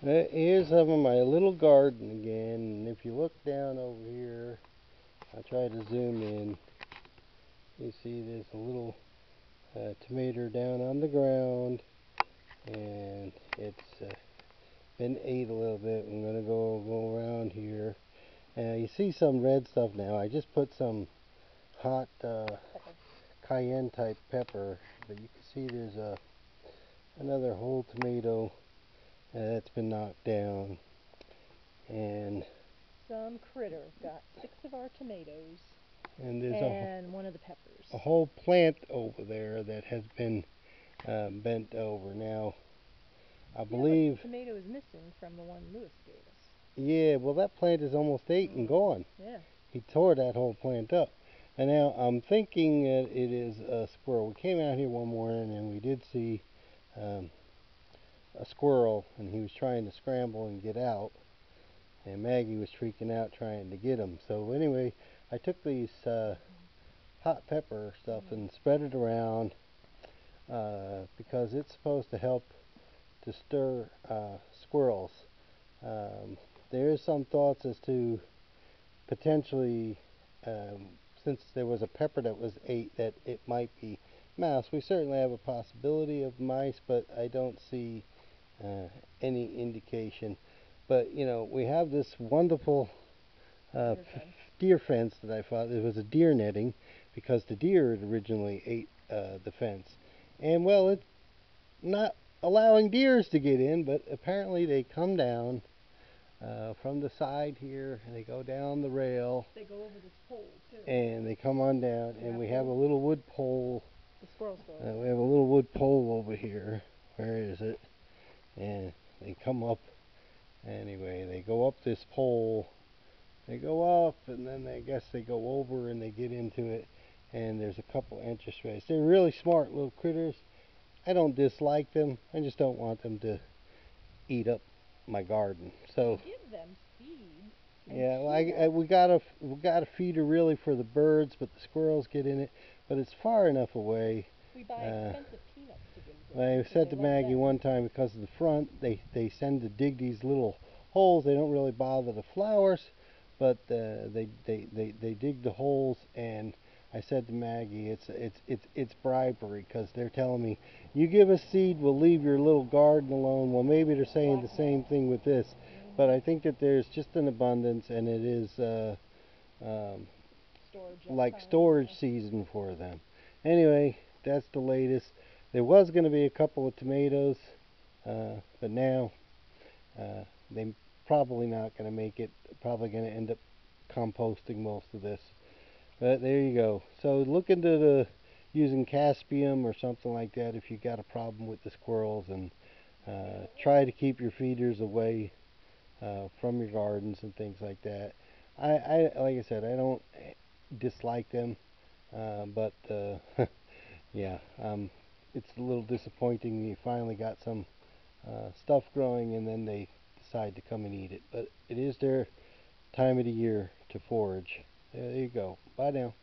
Here's some of my little garden again, and if you look down over here, I'll try to zoom in. You see there's a little uh, tomato down on the ground, and it's uh, been ate a little bit. I'm gonna go go around here. Uh, you see some red stuff now. I just put some hot uh, cayenne type pepper, but you can see there's a another whole tomato uh, that's been knocked down, and Some critter got six of our tomatoes and there's a, one of the peppers. a whole plant over there that has been um, bent over. Now, I Yeah, believe, the tomato is missing from the one Lewis gave us. yeah, well that plant is almost ate and gone. Yeah. He tore that whole plant up. And now I'm thinking that it is a squirrel. We came out here one morning and we did see um, a squirrel, and he was trying to scramble and get out. And Maggie was freaking out trying to get him. So anyway, I took these uh, hot pepper stuff and spread it around uh, because it's supposed to help to stir uh, squirrels. Um, there is some thoughts as to potentially, um, since there was a pepper that was ate, that it might be mouse. We certainly have a possibility of mice, but I don't see uh, any indication. But you know, we have this wonderful uh, Deer fence. deer fence that I thought it was a deer netting because the deer had originally ate uh, the fence, and well, it's not allowing deers to get in, but apparently they come down uh, from the side here and they go down the rail They go over this pole too. and they come on down, and we have a little wood pole. the squirrels. Uh, we have a little wood pole over here. Where is it? And they come up. Anyway, they go up this pole. They go up, and then they, I guess they go over and they get into it. And there's a couple space. They're really smart little critters. I don't dislike them. I just don't want them to eat up my garden. So Give them seeds. yeah, well, I. I, we got a we got a feeder really for the birds, but the squirrels get in it. But it's far enough away. We buy uh, expensive peanuts to give them. I said to Maggie one time because of the front, they they send to dig these little holes. They don't really bother the flowers, but uh, they, they they they dig the holes. And I said to Maggie, it's it's it's it's bribery because they're telling me, you give us seed, we'll leave your little garden alone. Well, maybe they're saying the same thing with this, but I think that there's just an abundance, and it is. Uh, um, storage. like storage season for them. Anyway, that's the latest. There was going to be a couple of tomatoes, uh, but now uh, they're probably not going to make it. Probably going to end up composting most of this. But there you go. So look into the using capsicum or something like that if you got a problem with the squirrels, and uh, try to keep your feeders away uh, from your gardens and things like that. I, I like I said, I don't dislike them, uh, but uh, yeah, um, it's a little disappointing. You finally got some uh, stuff growing, and then they decide to come and eat it. But it is their time of the year to forage. There you go. Bye now.